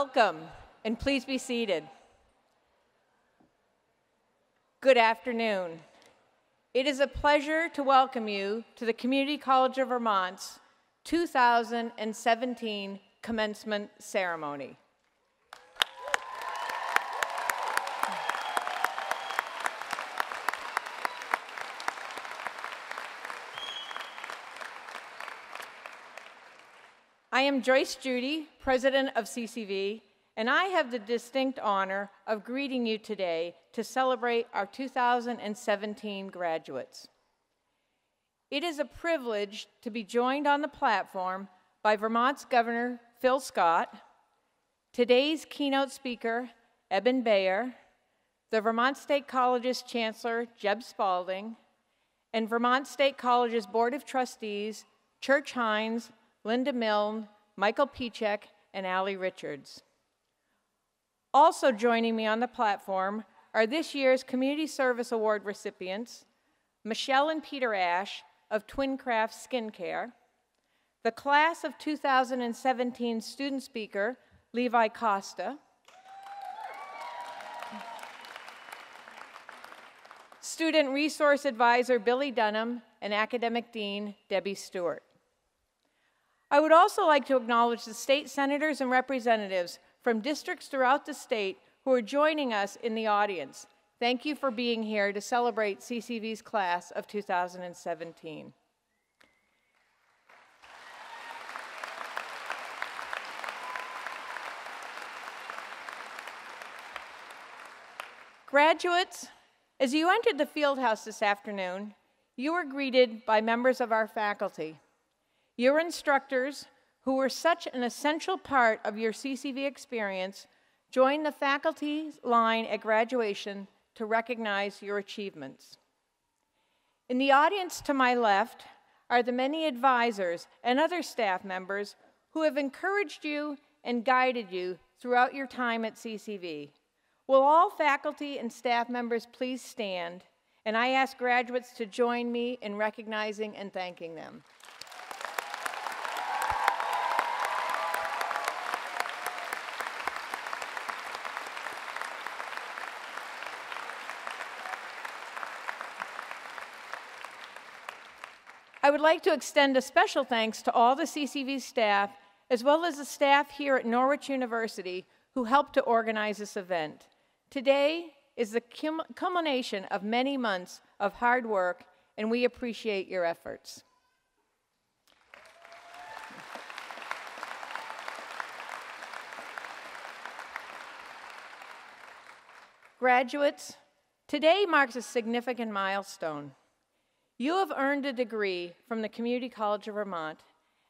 Welcome, and please be seated. Good afternoon. It is a pleasure to welcome you to the Community College of Vermont's 2017 commencement ceremony. I am Joyce Judy, president of CCV, and I have the distinct honor of greeting you today to celebrate our 2017 graduates. It is a privilege to be joined on the platform by Vermont's Governor Phil Scott, today's keynote speaker, Eben Bayer, the Vermont State College's Chancellor, Jeb Spaulding, and Vermont State College's Board of Trustees, Church Hindes, Linda Milne, Michael Pieciak, and Aly Richards. Also joining me on the platform are this year's Community Service Award recipients, Michelle and Peter Ash of Twincraft Skincare, the class of 2017 student speaker, Levi Costa, student resource advisor, Billy Dunham, and academic dean, Debbie Stewart. I would also like to acknowledge the state senators and representatives from districts throughout the state who are joining us in the audience. Thank you for being here to celebrate CCV's class of 2017. Graduates, as you entered the field house this afternoon, you were greeted by members of our faculty your instructors, who were such an essential part of your CCV experience, joined the faculty line at graduation to recognize your achievements. In the audience to my left are the many advisors and other staff members who have encouraged you and guided you throughout your time at CCV. Will all faculty and staff members please stand? And I ask graduates to join me in recognizing and thanking them. I would like to extend a special thanks to all the CCV staff, as well as the staff here at Norwich University who helped to organize this event. Today is the culmination of many months of hard work, and we appreciate your efforts. Graduates, today marks a significant milestone. You have earned a degree from the Community College of Vermont,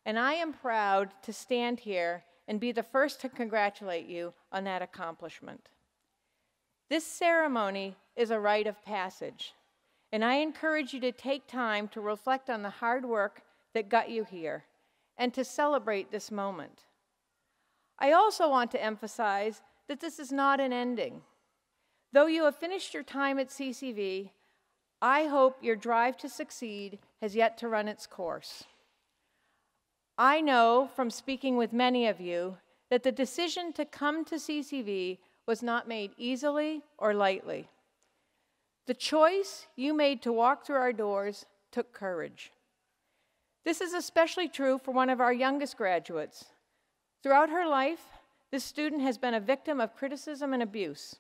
and I am proud to stand here and be the first to congratulate you on that accomplishment. This ceremony is a rite of passage, and I encourage you to take time to reflect on the hard work that got you here and to celebrate this moment. I also want to emphasize that this is not an ending. Though you have finished your time at CCV, I hope your drive to succeed has yet to run its course. I know from speaking with many of you that the decision to come to CCV was not made easily or lightly. The choice you made to walk through our doors took courage. This is especially true for one of our youngest graduates. Throughout her life, this student has been a victim of criticism and abuse.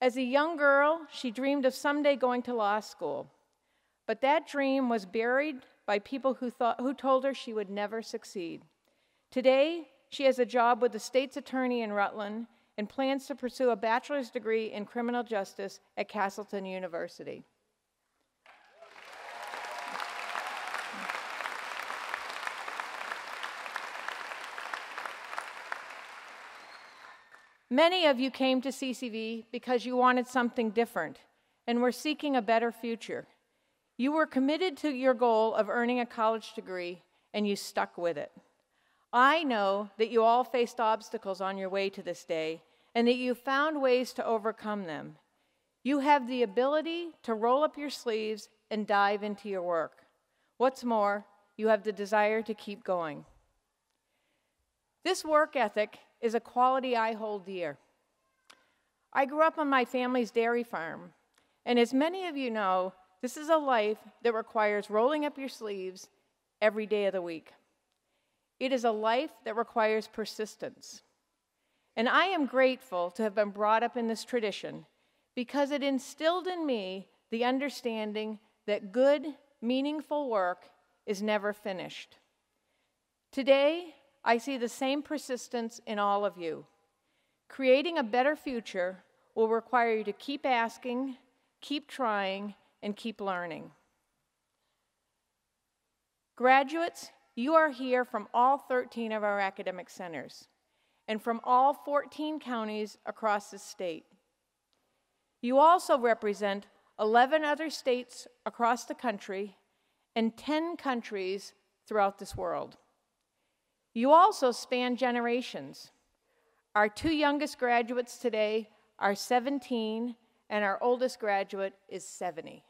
As a young girl, she dreamed of someday going to law school. But that dream was buried by people who, thought, who told her she would never succeed. Today, she has a job with the state's attorney in Rutland and plans to pursue a bachelor's degree in criminal justice at Castleton University. Many of you came to CCV because you wanted something different and were seeking a better future. You were committed to your goal of earning a college degree and you stuck with it. I know that you all faced obstacles on your way to this day and that you found ways to overcome them. You have the ability to roll up your sleeves and dive into your work. What's more, you have the desire to keep going. This work ethic is a quality I hold dear. I grew up on my family's dairy farm, and as many of you know, this is a life that requires rolling up your sleeves every day of the week. It is a life that requires persistence. And I am grateful to have been brought up in this tradition because it instilled in me the understanding that good, meaningful work is never finished. Today, I see the same persistence in all of you. Creating a better future will require you to keep asking, keep trying, and keep learning. Graduates, you are here from all 13 of our academic centers and from all 14 counties across the state. You also represent 11 other states across the country and 10 countries throughout this world. You also span generations. Our two youngest graduates today are 17, and our oldest graduate is 70.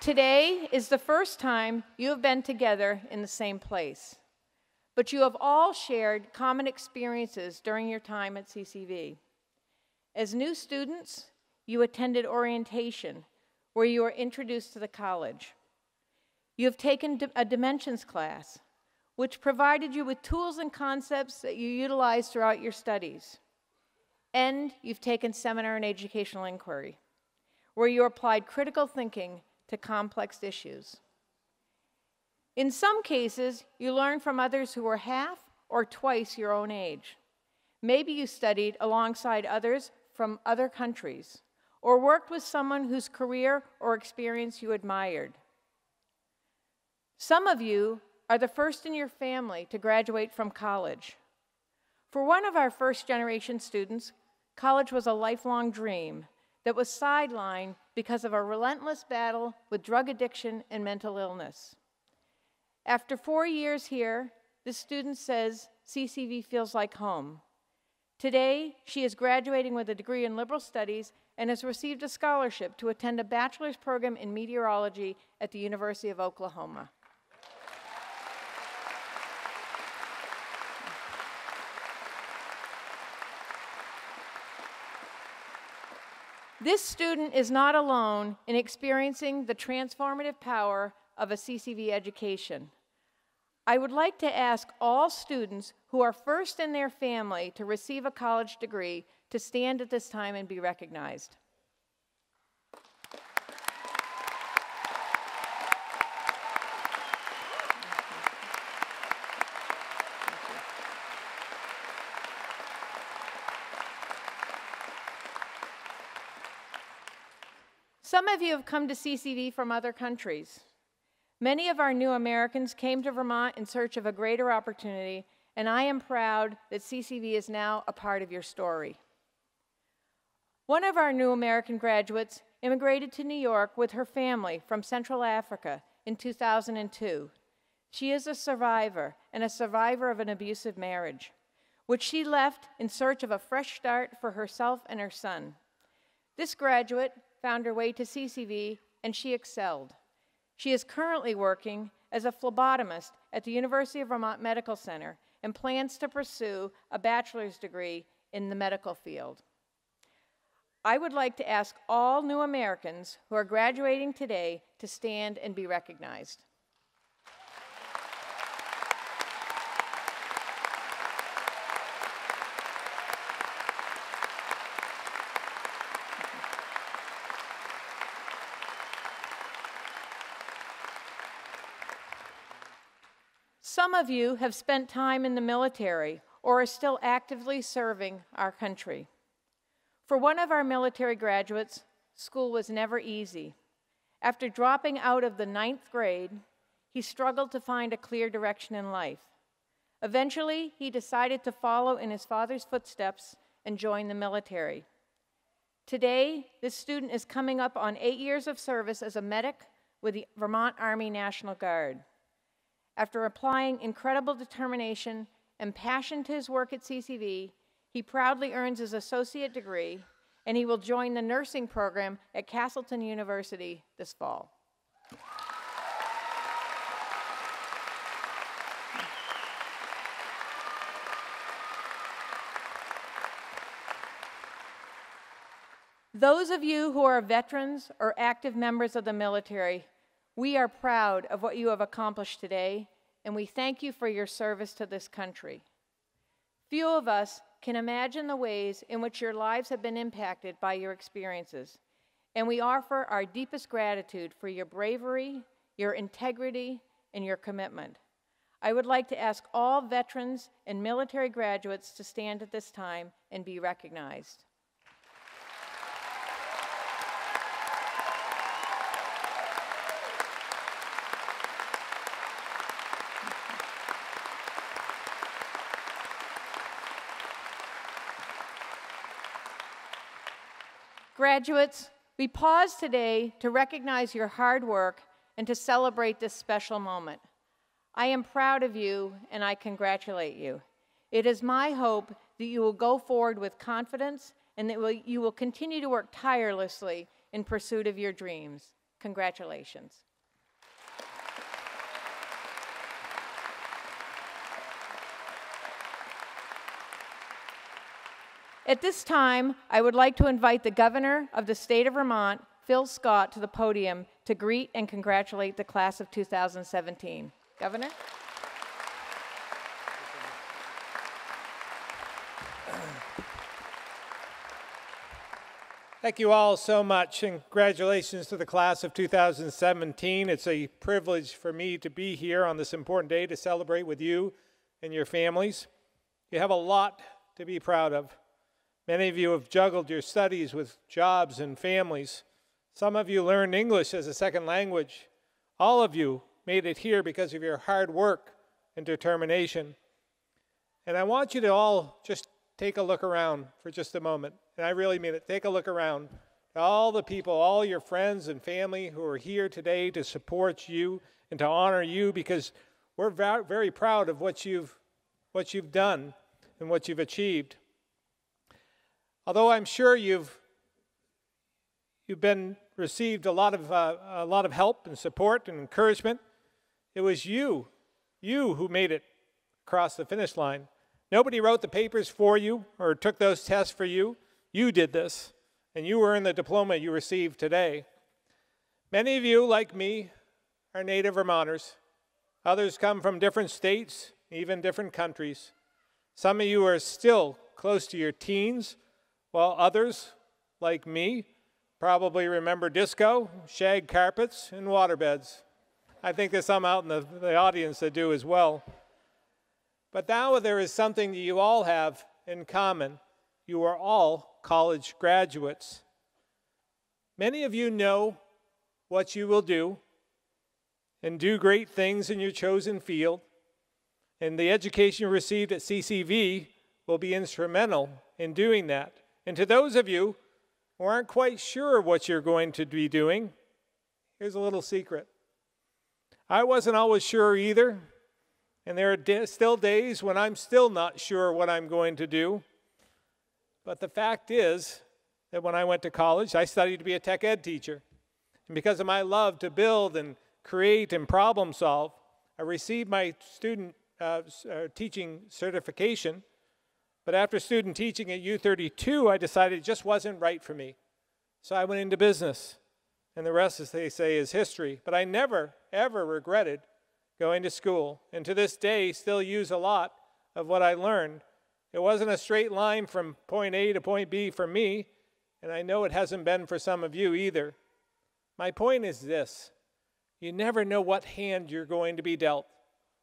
Today is the first time you have been together in the same place, but you have all shared common experiences during your time at CCV. As new students, you attended orientation, where you were introduced to the college. You have taken a dimensions class, which provided you with tools and concepts that you utilize throughout your studies. And you've taken seminar in educational inquiry, where you applied critical thinking to complex issues. In some cases, you learn from others who were half or twice your own age. Maybe you studied alongside others from other countries or worked with someone whose career or experience you admired. Some of you are the first in your family to graduate from college. For one of our first generation students, college was a lifelong dream that was sidelined because of a relentless battle with drug addiction and mental illness. After four years here, the student says CCV feels like home. Today, she is graduating with a degree in liberal studies and has received a scholarship to attend a bachelor's program in meteorology at the University of Oklahoma. This student is not alone in experiencing the transformative power of a CCV education. I would like to ask all students who are first in their family to receive a college degree to stand at this time and be recognized. Some of you have come to CCV from other countries. Many of our new Americans came to Vermont in search of a greater opportunity, and I am proud that CCV is now a part of your story. One of our new American graduates immigrated to New York with her family from Central Africa in 2002. She is a survivor and a survivor of an abusive marriage, which she left in search of a fresh start for herself and her son. This graduate found her way to CCV, and she excelled. She is currently working as a phlebotomist at the University of Vermont Medical Center and plans to pursue a bachelor's degree in the medical field. I would like to ask all new Americans who are graduating today to stand and be recognized. Some of you have spent time in the military or are still actively serving our country. For one of our military graduates, school was never easy. After dropping out of the ninth grade, he struggled to find a clear direction in life. Eventually, he decided to follow in his father's footsteps and join the military. Today, this student is coming up on eight years of service as a medic with the Vermont Army National Guard. After applying incredible determination and passion to his work at CCV, he proudly earns his associate degree and he will join the nursing program at Castleton University this fall. Those of you who are veterans or active members of the military, we are proud of what you have accomplished today, and we thank you for your service to this country. Few of us can imagine the ways in which your lives have been impacted by your experiences, and we offer our deepest gratitude for your bravery, your integrity, and your commitment. I would like to ask all veterans and military graduates to stand at this time and be recognized. Graduates, we pause today to recognize your hard work and to celebrate this special moment. I am proud of you and I congratulate you. It is my hope that you will go forward with confidence and that you will continue to work tirelessly in pursuit of your dreams. Congratulations. At this time, I would like to invite the Governor of the State of Vermont, Phil Scott, to the podium to greet and congratulate the class of 2017. Governor? Thank you all so much, and congratulations to the class of 2017. It's a privilege for me to be here on this important day to celebrate with you and your families. You have a lot to be proud of. Many of you have juggled your studies with jobs and families. Some of you learned English as a second language. All of you made it here because of your hard work and determination. And I want you to all just take a look around for just a moment. And I really mean it. Take a look around. All the people, all your friends and family who are here today to support you and to honor you because we're very proud of what you've, what you've done and what you've achieved. Although I'm sure you've you've been received a lot of uh, a lot of help and support and encouragement, it was you, you who made it across the finish line. Nobody wrote the papers for you or took those tests for you. You did this, and you earned the diploma you received today. Many of you, like me, are native Vermonters. Others come from different states, even different countries. Some of you are still close to your teens while others, like me, probably remember disco, shag carpets, and waterbeds. I think there's some out in the, the audience that do as well. But now there is something that you all have in common. You are all college graduates. Many of you know what you will do and do great things in your chosen field. And the education you received at CCV will be instrumental in doing that. And to those of you who aren't quite sure what you're going to be doing, here's a little secret. I wasn't always sure either, and there are still days when I'm still not sure what I'm going to do. But the fact is that when I went to college, I studied to be a tech ed teacher. And because of my love to build and create and problem solve, I received my student uh, uh, teaching certification but after student teaching at U32, I decided it just wasn't right for me. So I went into business. And the rest, as they say, is history. But I never, ever regretted going to school. And to this day, still use a lot of what I learned. It wasn't a straight line from point A to point B for me, and I know it hasn't been for some of you either. My point is this you never know what hand you're going to be dealt,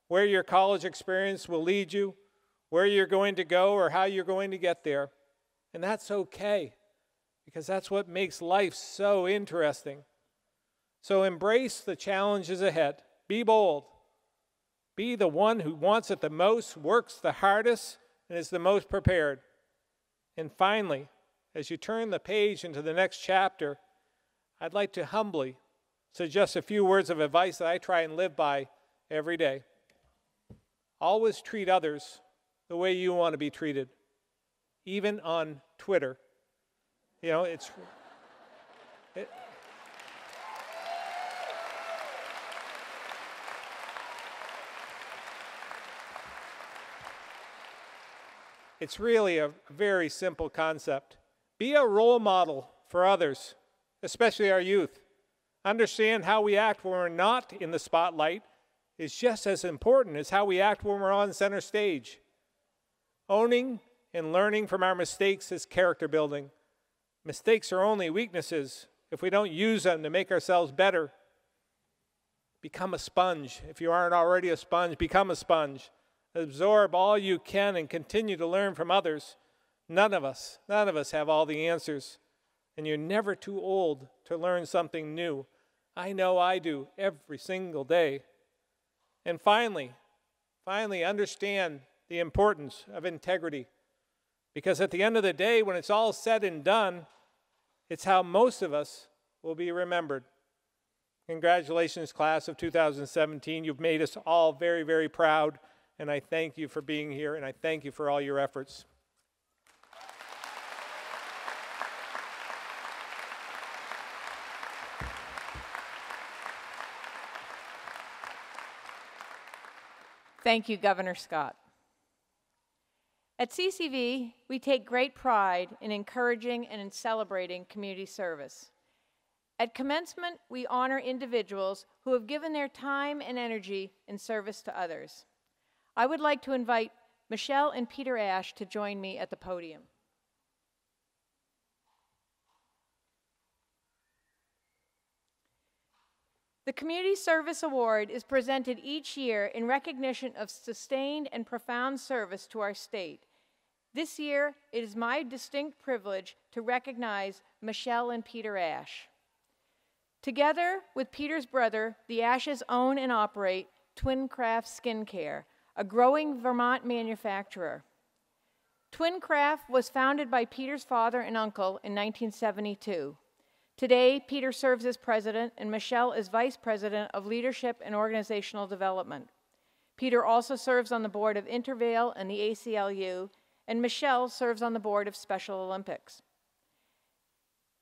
where your college experience will lead you, where you're going to go or how you're going to get there. And that's okay because that's what makes life so interesting. So embrace the challenges ahead. Be bold. Be the one who wants it the most, works the hardest, and is the most prepared. And finally, as you turn the page into the next chapter, I'd like to humbly suggest a few words of advice that I try and live by every day. Always treat others the way you want to be treated, even on Twitter. You know, it's. It, it's really a very simple concept. Be a role model for others, especially our youth. Understand how we act when we're not in the spotlight is just as important as how we act when we're on center stage. Owning and learning from our mistakes is character building. Mistakes are only weaknesses if we don't use them to make ourselves better. Become a sponge. If you aren't already a sponge, become a sponge. Absorb all you can and continue to learn from others. None of us, none of us have all the answers. And you're never too old to learn something new. I know I do every single day. And finally, finally, understand the importance of integrity. Because at the end of the day, when it's all said and done, it's how most of us will be remembered. Congratulations, class of 2017. You've made us all very, very proud, and I thank you for being here, and I thank you for all your efforts. Thank you, Governor Scott. At CCV, we take great pride in encouraging and in celebrating community service. At commencement, we honor individuals who have given their time and energy in service to others. I would like to invite Michelle and Peter Ash to join me at the podium. The Community Service Award is presented each year in recognition of sustained and profound service to our state. This year, it is my distinct privilege to recognize Michelle and Peter Ash. Together with Peter's brother, the Ashes own and operate Twincraft Skincare, a growing Vermont manufacturer. Twincraft was founded by Peter's father and uncle in 1972. Today, Peter serves as president and Michelle is vice president of leadership and organizational development. Peter also serves on the board of Intervale and the ACLU, and Michelle serves on the board of Special Olympics.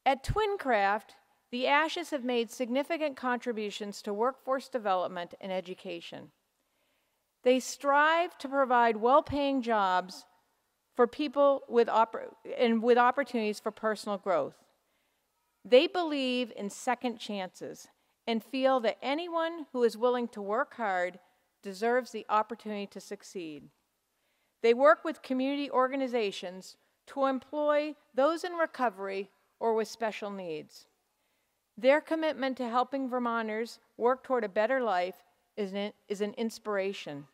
At Twincraft, the Ashes have made significant contributions to workforce development and education. They strive to provide well paying jobs for people with and with opportunities for personal growth. They believe in second chances and feel that anyone who is willing to work hard deserves the opportunity to succeed. They work with community organizations to employ those in recovery or with special needs. Their commitment to helping Vermonters work toward a better life is an, is an inspiration.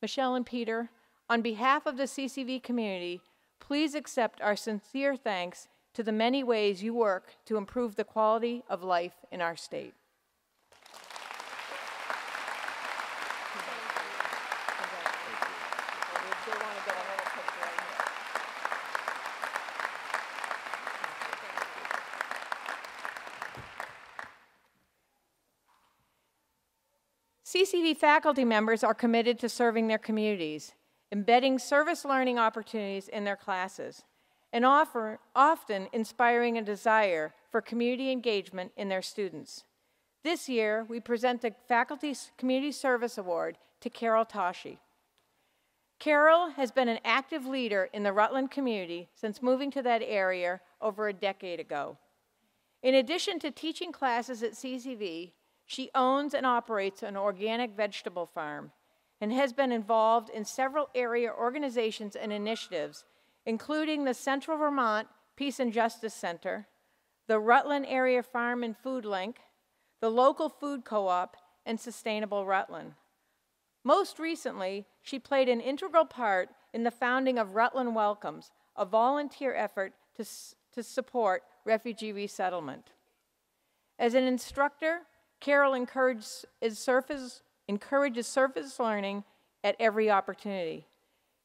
Michelle and Peter, on behalf of the CCV community, please accept our sincere thanks to the many ways you work to improve the quality of life in our state. CCV faculty members are committed to serving their communities, embedding service learning opportunities in their classes and offer, often inspiring a desire for community engagement in their students. This year, we present the Faculty Community Service Award to Carol Tashie. Carol has been an active leader in the Rutland community since moving to that area over a decade ago. In addition to teaching classes at CCV, she owns and operates an organic vegetable farm and has been involved in several area organizations and initiatives including the Central Vermont Peace and Justice Center, the Rutland Area Farm and Food Link, the local food co op, and Sustainable Rutland. Most recently, she played an integral part in the founding of Rutland Welcomes, a volunteer effort to, to support refugee resettlement. As an instructor, Carol encourages surface, encourages surface learning at every opportunity.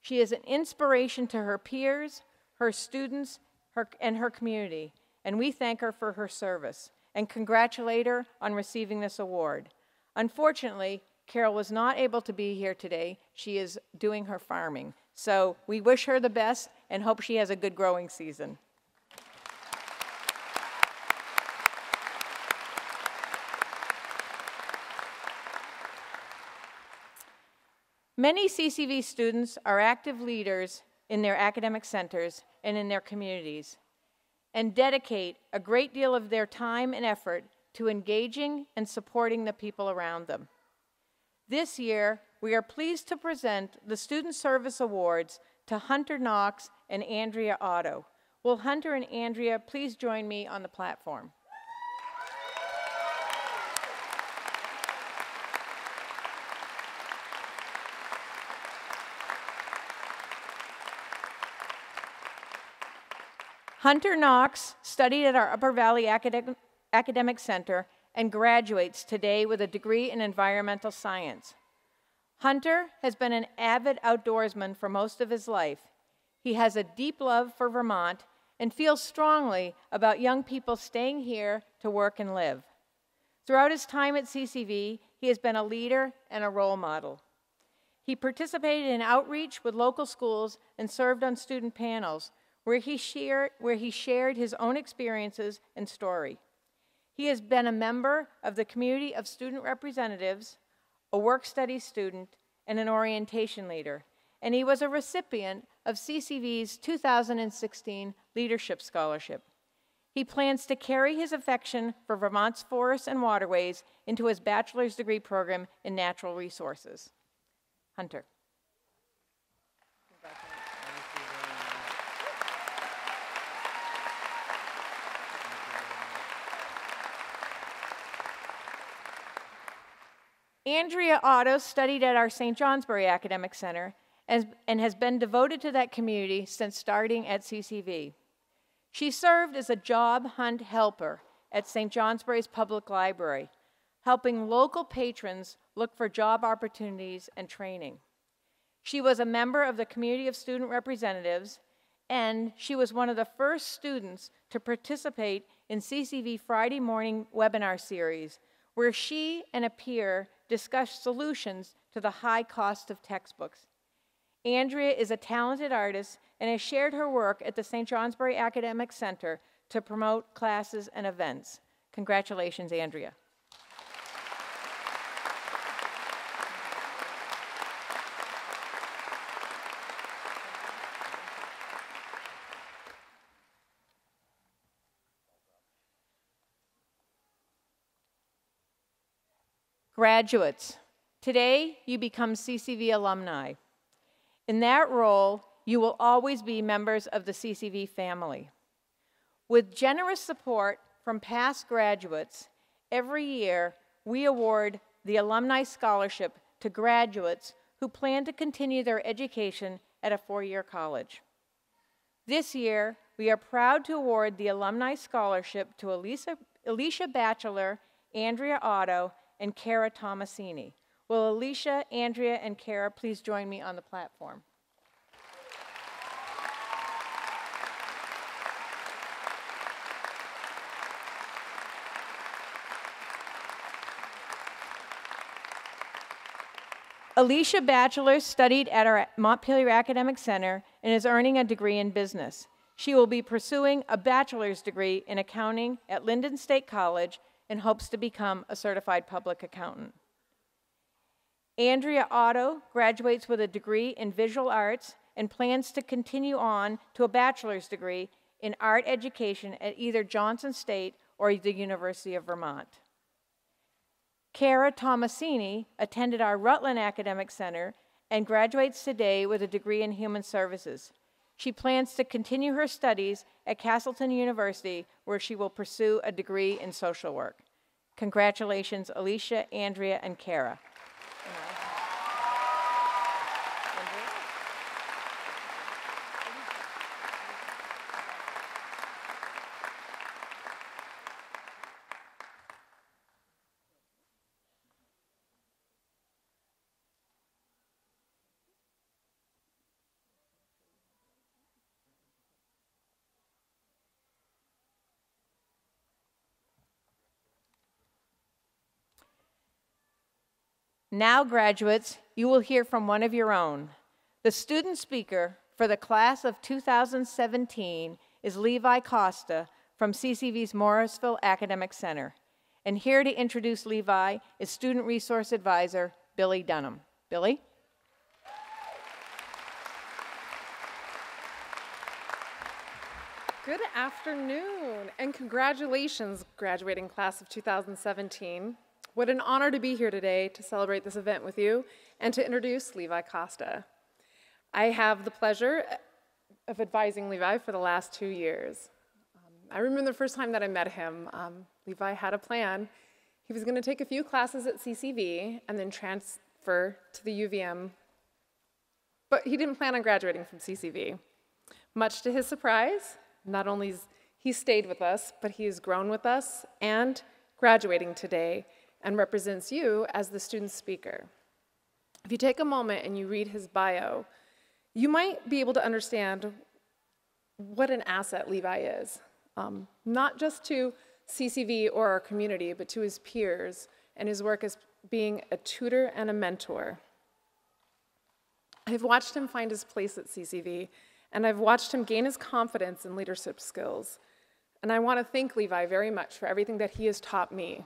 She is an inspiration to her peers, her students, her, and her community, and we thank her for her service and congratulate her on receiving this award. Unfortunately, Carol was not able to be here today. She is doing her farming. So we wish her the best and hope she has a good growing season. Many CCV students are active leaders in their academic centers and in their communities and dedicate a great deal of their time and effort to engaging and supporting the people around them. This year, we are pleased to present the Student Service Awards to Hunter Knox and Andrea Otto. Will Hunter and Andrea please join me on the platform? Hunter Knox studied at our Upper Valley Academic, Academic Center and graduates today with a degree in environmental science. Hunter has been an avid outdoorsman for most of his life. He has a deep love for Vermont and feels strongly about young people staying here to work and live. Throughout his time at CCV, he has been a leader and a role model. He participated in outreach with local schools and served on student panels where he, shared, where he shared his own experiences and story. He has been a member of the community of student representatives, a work study student, and an orientation leader, and he was a recipient of CCV's 2016 Leadership Scholarship. He plans to carry his affection for Vermont's forests and waterways into his bachelor's degree program in natural resources. Hunter. Andrea Otto studied at our St. Johnsbury Academic Center and has been devoted to that community since starting at CCV. She served as a job hunt helper at St. Johnsbury's Public Library, helping local patrons look for job opportunities and training. She was a member of the Community of Student Representatives, and she was one of the first students to participate in CCV Friday morning webinar series, where she and a peer discussed solutions to the high cost of textbooks. Andrea is a talented artist and has shared her work at the St. Johnsbury Academic Center to promote classes and events. Congratulations, Andrea. Graduates, today you become CCV alumni. In that role, you will always be members of the CCV family. With generous support from past graduates, every year we award the Alumni Scholarship to graduates who plan to continue their education at a four-year college. This year, we are proud to award the Alumni Scholarship to Elisa, Alicia Batchelor, Andrea Otto, and Kara Tomasini. Will Alicia, Andrea, and Kara please join me on the platform? Alicia Batchelor studied at our Montpelier Academic Center and is earning a degree in business. She will be pursuing a bachelor's degree in accounting at Lyndon State College and hopes to become a certified public accountant. Andrea Otto graduates with a degree in visual arts and plans to continue on to a bachelor's degree in art education at either Johnson State or the University of Vermont. Kara Tomasini attended our Rutland Academic Center and graduates today with a degree in human services. She plans to continue her studies at Castleton University, where she will pursue a degree in social work. Congratulations, Alicia, Andrea, and Kara. Now, graduates, you will hear from one of your own. The student speaker for the class of 2017 is Levi Costa from CCV's Morrisville Academic Center. And here to introduce Levi is Student Resource Advisor Billy Dunham. Billy? Good afternoon, and congratulations, graduating class of 2017. What an honor to be here today to celebrate this event with you and to introduce Levi Costa. I have the pleasure of advising Levi for the last two years. Um, I remember the first time that I met him, um, Levi had a plan. He was going to take a few classes at CCV and then transfer to the UVM, but he didn't plan on graduating from CCV. Much to his surprise, not only he stayed with us, but he has grown with us and graduating today and represents you as the student speaker. If you take a moment and you read his bio, you might be able to understand what an asset Levi is, um, not just to CCV or our community, but to his peers and his work as being a tutor and a mentor. I've watched him find his place at CCV and I've watched him gain his confidence and leadership skills. And I want to thank Levi very much for everything that he has taught me.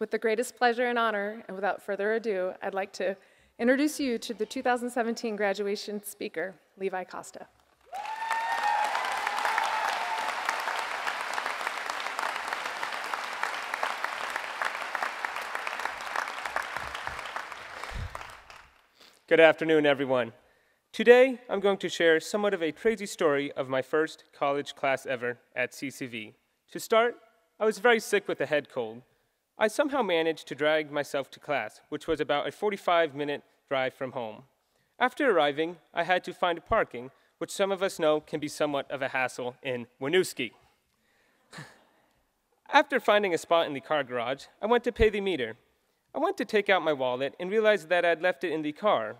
With the greatest pleasure and honor, and without further ado, I'd like to introduce you to the 2017 graduation speaker, Levi Costa. Good afternoon, everyone. Today, I'm going to share somewhat of a crazy story of my first college class ever at CCV. To start, I was very sick with a head cold. I somehow managed to drag myself to class, which was about a 45 minute drive from home. After arriving, I had to find parking, which some of us know can be somewhat of a hassle in Winooski. After finding a spot in the car garage, I went to pay the meter. I went to take out my wallet and realized that I'd left it in the car,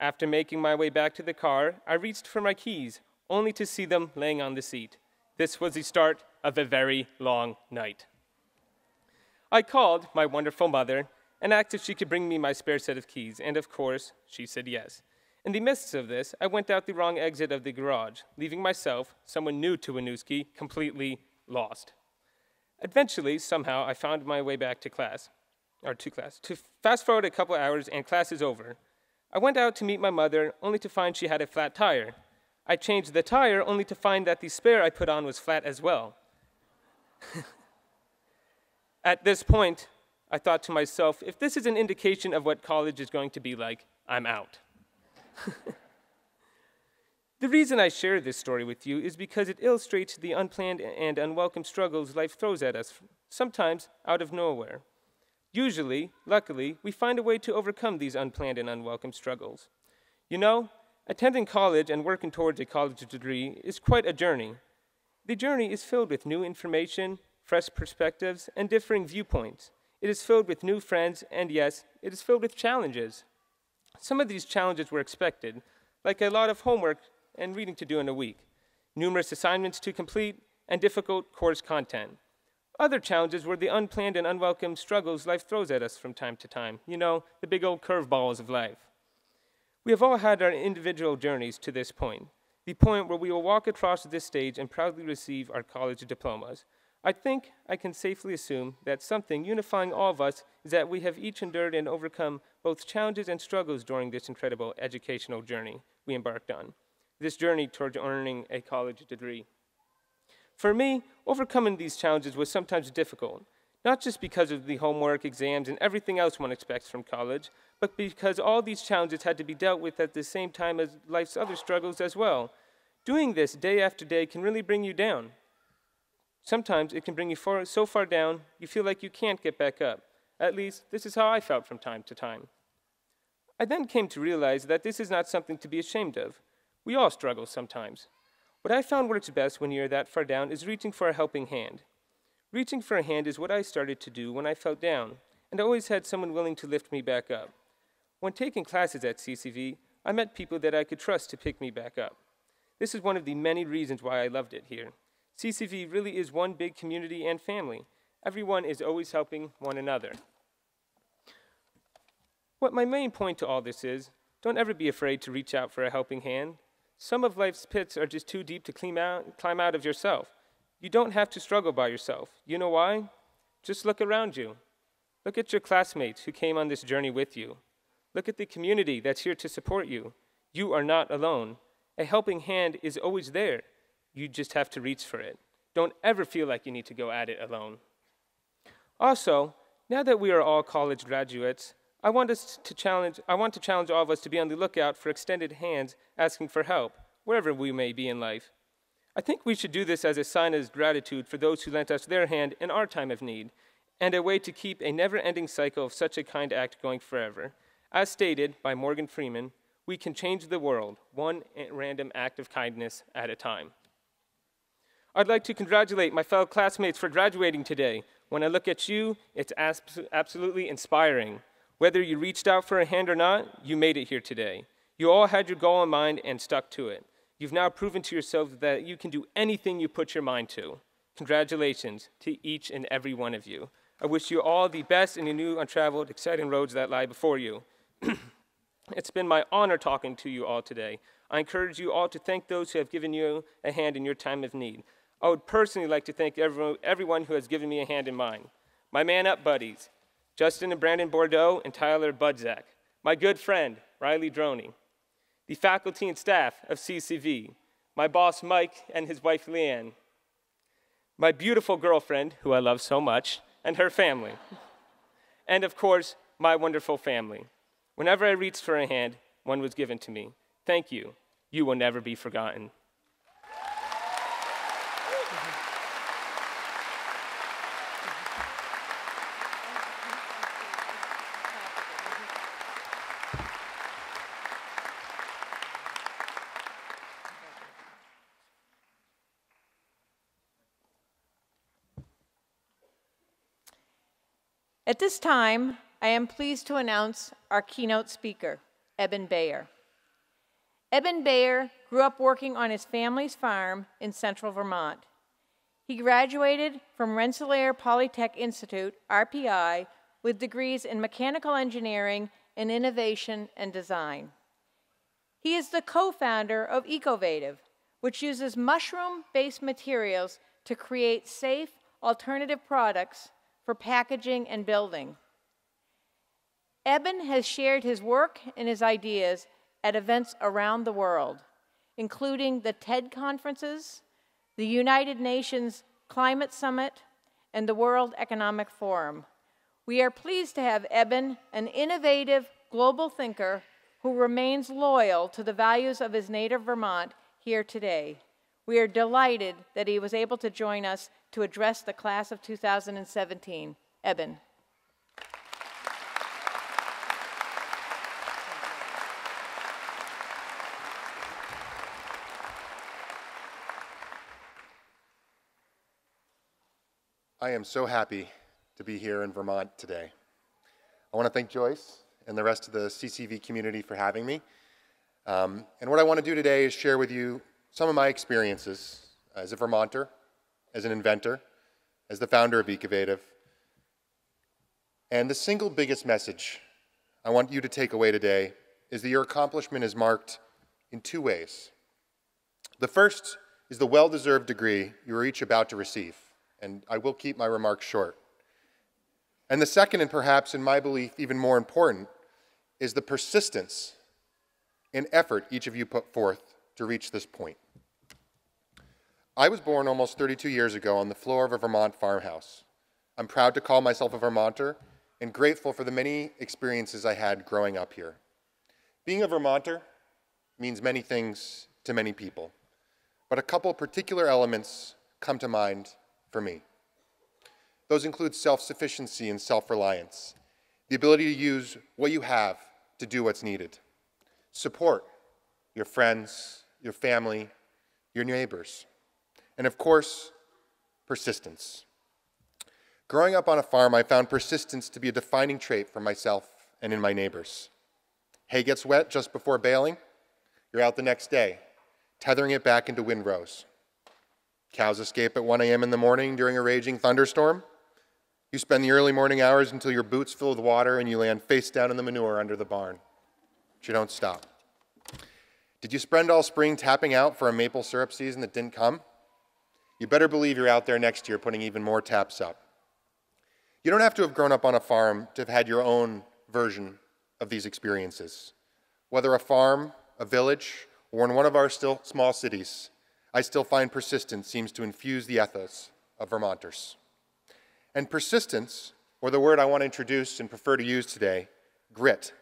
after making my way back to the car, I reached for my keys, only to see them laying on the seat. This was the start of a very long night. I called my wonderful mother and asked if she could bring me my spare set of keys, and of course, she said yes. In the midst of this, I went out the wrong exit of the garage, leaving myself, someone new to Winooski, completely lost. Eventually, somehow, I found my way back to class, or to class. To fast forward a couple hours, and class is over. I went out to meet my mother, only to find she had a flat tire. I changed the tire, only to find that the spare I put on was flat as well. At this point, I thought to myself, if this is an indication of what college is going to be like, I'm out. the reason I share this story with you is because it illustrates the unplanned and unwelcome struggles life throws at us, sometimes out of nowhere. Usually, luckily, we find a way to overcome these unplanned and unwelcome struggles. You know, attending college and working towards a college degree is quite a journey. The journey is filled with new information, fresh perspectives, and differing viewpoints. It is filled with new friends, and yes, it is filled with challenges. Some of these challenges were expected, like a lot of homework and reading to do in a week, numerous assignments to complete, and difficult course content. Other challenges were the unplanned and unwelcome struggles life throws at us from time to time. You know, the big old curveballs of life. We have all had our individual journeys to this point, the point where we will walk across this stage and proudly receive our college diplomas. I think I can safely assume that something unifying all of us is that we have each endured and overcome both challenges and struggles during this incredible educational journey we embarked on, this journey towards earning a college degree. For me, overcoming these challenges was sometimes difficult, not just because of the homework, exams, and everything else one expects from college, but because all these challenges had to be dealt with at the same time as life's other struggles as well. Doing this day after day can really bring you down. Sometimes it can bring you far, so far down you feel like you can't get back up. At least, this is how I felt from time to time. I then came to realize that this is not something to be ashamed of. We all struggle sometimes. What I found works best when you're that far down is reaching for a helping hand. Reaching for a hand is what I started to do when I felt down, and I always had someone willing to lift me back up. When taking classes at CCV, I met people that I could trust to pick me back up. This is one of the many reasons why I loved it here. CCV really is one big community and family. Everyone is always helping one another. What my main point to all this is, don't ever be afraid to reach out for a helping hand. Some of life's pits are just too deep to climb out, climb out of yourself. You don't have to struggle by yourself. You know why? Just look around you. Look at your classmates who came on this journey with you. Look at the community that's here to support you. You are not alone. A helping hand is always there. You just have to reach for it. Don't ever feel like you need to go at it alone. Also, now that we are all college graduates, I want us to challenge I want to challenge all of us to be on the lookout for extended hands asking for help, wherever we may be in life. I think we should do this as a sign of gratitude for those who lent us their hand in our time of need, and a way to keep a never ending cycle of such a kind act going forever. As stated by Morgan Freeman, we can change the world one random act of kindness at a time. I'd like to congratulate my fellow classmates for graduating today. When I look at you, it's absolutely inspiring. Whether you reached out for a hand or not, you made it here today. You all had your goal in mind and stuck to it. You've now proven to yourselves that you can do anything you put your mind to. Congratulations to each and every one of you. I wish you all the best in your new, untraveled, exciting roads that lie before you. it's been my honor talking to you all today. I encourage you all to thank those who have given you a hand in your time of need. I would personally like to thank everyone, who has given me a hand in mine. My man up buddies, Justin and Brandon Bordeaux and Tyler Budzak. My good friend, Riley Droney. The faculty and staff of CCV. My boss, Mike, and his wife, Leanne. My beautiful girlfriend, who I love so much, and her family. and of course, my wonderful family. Whenever I reached for a hand, one was given to me. Thank you. You will never be forgotten. At this time, I am pleased to announce our keynote speaker, Eben Bayer. Eben Bayer grew up working on his family's farm in central Vermont. He graduated from Rensselaer Polytech Institute, RPI, with degrees in mechanical engineering and innovation and design. He is the co-founder of Ecovative, which uses mushroom-based materials to create safe alternative products for packaging and building. Eben has shared his work and his ideas at events around the world, including the TED conferences, the United Nations Climate Summit, and the World Economic Forum. We are pleased to have Eben, an innovative global thinker who remains loyal to the values of his native Vermont, here today. We are delighted that he was able to join us to address the class of 2017. Eben. I am so happy to be here in Vermont today. I want to thank Joyce and the rest of the CCV community for having me. Um, and what I want to do today is share with you some of my experiences as a Vermonter as an inventor, as the founder of Ecovative. And the single biggest message I want you to take away today is that your accomplishment is marked in two ways. The first is the well-deserved degree you are each about to receive, and I will keep my remarks short. And the second, and perhaps in my belief even more important, is the persistence and effort each of you put forth to reach this point. I was born almost 32 years ago on the floor of a Vermont farmhouse. I'm proud to call myself a Vermonter and grateful for the many experiences I had growing up here. Being a Vermonter means many things to many people, but a couple particular elements come to mind for me. Those include self-sufficiency and self-reliance, the ability to use what you have to do what's needed, support your friends, your family, your neighbors, and of course, persistence. Growing up on a farm, I found persistence to be a defining trait for myself and in my neighbors. Hay gets wet just before baling, you're out the next day, tethering it back into windrows. Cows escape at 1 a.m. in the morning during a raging thunderstorm. You spend the early morning hours until your boots fill with water and you land face down in the manure under the barn. But you don't stop. Did you spend all spring tapping out for a maple syrup season that didn't come? You better believe you're out there next year putting even more taps up. You don't have to have grown up on a farm to have had your own version of these experiences. Whether a farm, a village, or in one of our still small cities, I still find persistence seems to infuse the ethos of Vermonters. And persistence, or the word I want to introduce and prefer to use today, grit,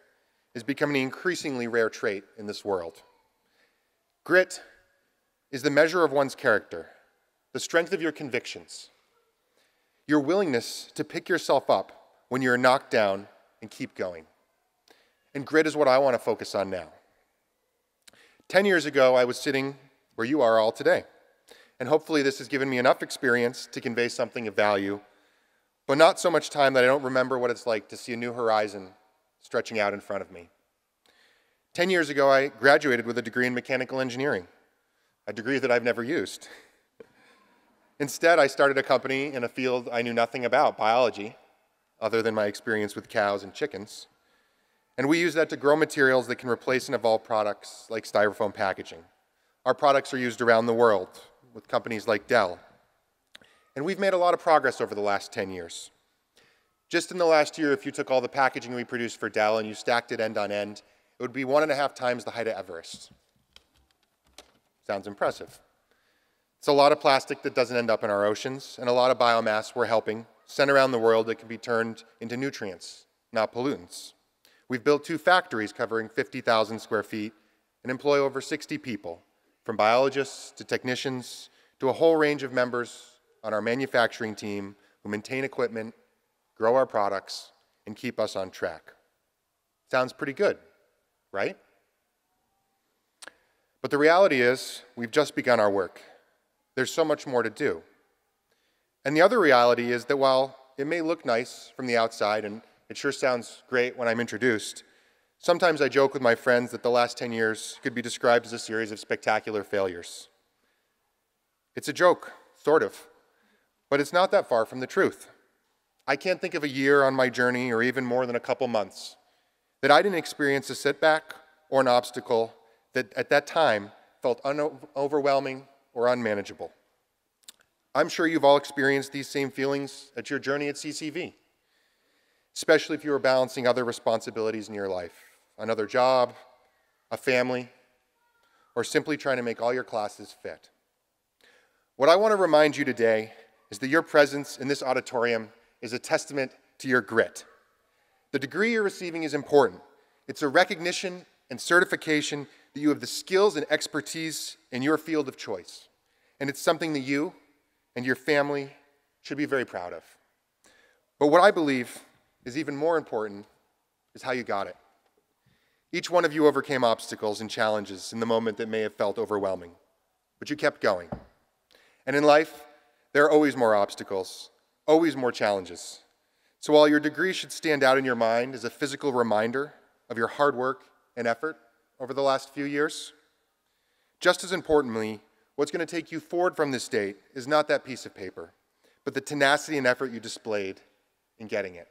is becoming an increasingly rare trait in this world. Grit is the measure of one's character, the strength of your convictions, your willingness to pick yourself up when you're knocked down and keep going. And grit is what I want to focus on now. Ten years ago, I was sitting where you are all today. And hopefully, this has given me enough experience to convey something of value, but not so much time that I don't remember what it's like to see a new horizon stretching out in front of me. Ten years ago, I graduated with a degree in mechanical engineering, a degree that I've never used. Instead, I started a company in a field I knew nothing about, biology, other than my experience with cows and chickens. And we use that to grow materials that can replace and evolve products like styrofoam packaging. Our products are used around the world with companies like Dell. And we've made a lot of progress over the last 10 years. Just in the last year, if you took all the packaging we produced for Dell and you stacked it end on end, it would be one and a half times the height of Everest. Sounds impressive. It's a lot of plastic that doesn't end up in our oceans, and a lot of biomass we're helping sent around the world that can be turned into nutrients, not pollutants. We've built two factories covering 50,000 square feet and employ over 60 people, from biologists to technicians to a whole range of members on our manufacturing team who maintain equipment, grow our products, and keep us on track. Sounds pretty good right? But the reality is, we've just begun our work. There's so much more to do. And the other reality is that while it may look nice from the outside, and it sure sounds great when I'm introduced, sometimes I joke with my friends that the last 10 years could be described as a series of spectacular failures. It's a joke, sort of, but it's not that far from the truth. I can't think of a year on my journey, or even more than a couple months, that I didn't experience a setback or an obstacle that at that time felt overwhelming or unmanageable. I'm sure you've all experienced these same feelings at your journey at CCV, especially if you are balancing other responsibilities in your life another job, a family, or simply trying to make all your classes fit. What I want to remind you today is that your presence in this auditorium is a testament to your grit. The degree you're receiving is important. It's a recognition and certification that you have the skills and expertise in your field of choice. And it's something that you and your family should be very proud of. But what I believe is even more important is how you got it. Each one of you overcame obstacles and challenges in the moment that may have felt overwhelming, but you kept going. And in life, there are always more obstacles, always more challenges. So while your degree should stand out in your mind as a physical reminder of your hard work and effort over the last few years, just as importantly, what's going to take you forward from this date is not that piece of paper, but the tenacity and effort you displayed in getting it.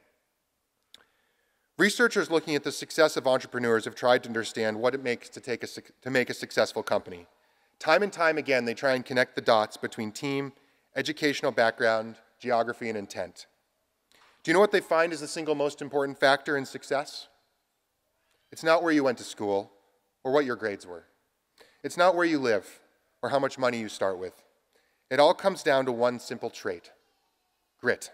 Researchers looking at the success of entrepreneurs have tried to understand what it makes to, take a, to make a successful company. Time and time again, they try and connect the dots between team, educational background, geography, and intent. Do you know what they find is the single most important factor in success? It's not where you went to school or what your grades were. It's not where you live or how much money you start with. It all comes down to one simple trait grit.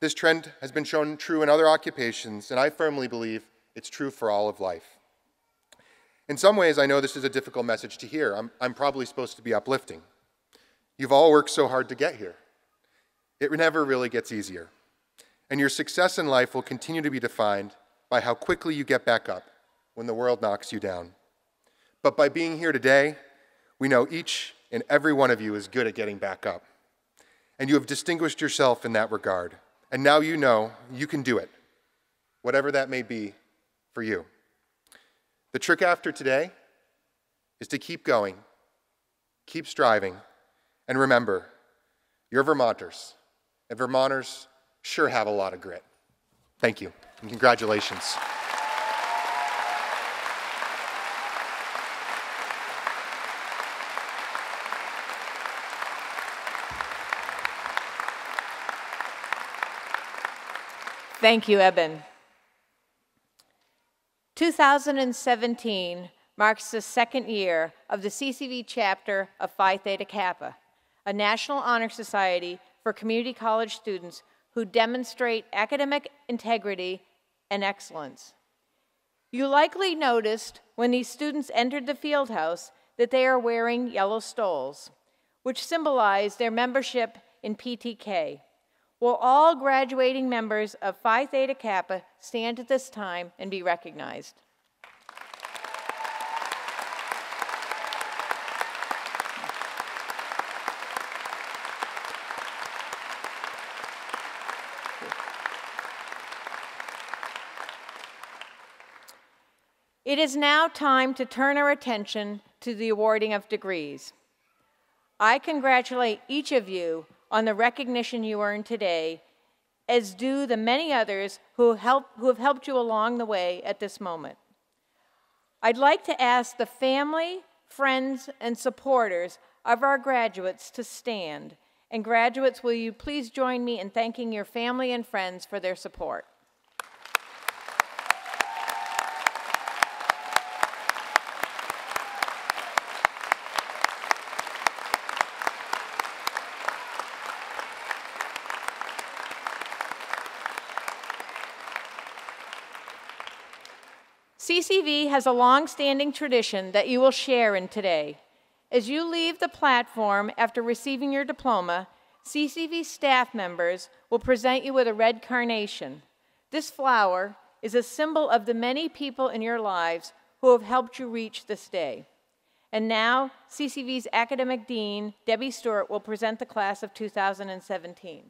This trend has been shown true in other occupations, and I firmly believe it's true for all of life. In some ways, I know this is a difficult message to hear. I'm, I'm probably supposed to be uplifting. You've all worked so hard to get here. It never really gets easier and your success in life will continue to be defined by how quickly you get back up when the world knocks you down. But by being here today, we know each and every one of you is good at getting back up. And you have distinguished yourself in that regard. And now you know you can do it, whatever that may be for you. The trick after today is to keep going, keep striving, and remember, you're Vermonters. And Vermonters sure have a lot of grit. Thank you, and congratulations. Thank you, Eben. 2017 marks the second year of the CCV chapter of Phi Theta Kappa, a National Honor Society for community college students who demonstrate academic integrity and excellence. You likely noticed when these students entered the field house that they are wearing yellow stoles, which symbolize their membership in PTK. Will all graduating members of Phi Theta Kappa stand at this time and be recognized? It is now time to turn our attention to the awarding of degrees. I congratulate each of you on the recognition you earn today, as do the many others who, help, who have helped you along the way at this moment. I'd like to ask the family, friends, and supporters of our graduates to stand. And graduates, will you please join me in thanking your family and friends for their support? CCV has a long-standing tradition that you will share in today. As you leave the platform after receiving your diploma, CCV staff members will present you with a red carnation. This flower is a symbol of the many people in your lives who have helped you reach this day. And now, CCV's academic dean, Debbie Stewart, will present the class of 2017.